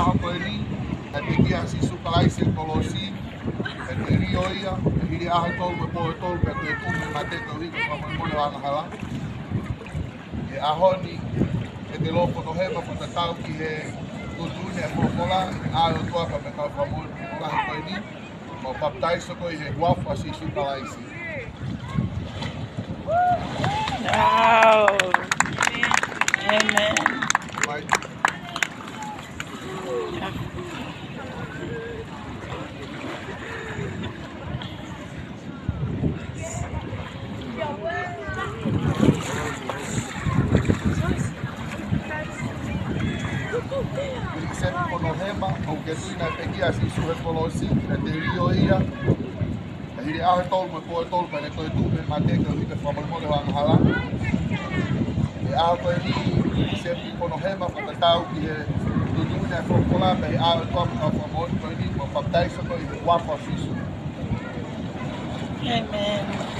aho koe ni, e te kia si supalaisi e kolosi, e te rio ia, e hiri aho tolu me poe tolu pe wanga hala. E aho ni, e te loko no hema pa te tau ki he tutune e pokola, e aho tua pa me kau pa mone kahi koe ni, mo he si supalaisi. Wow. Amen. Ili con los gemas, aunque Nina tenía así su colorcito, el río ella. Eli ahe tolme koe tolpe, ne toi tuume, mä tiedän, että famali mole vaan hala. Ja ahe toi niin, se on hemma, mutta tauki, e whakola pe he ahe toa pa whamoi koe ni, mo whaptaisa koe i te wapa sisu. Amen.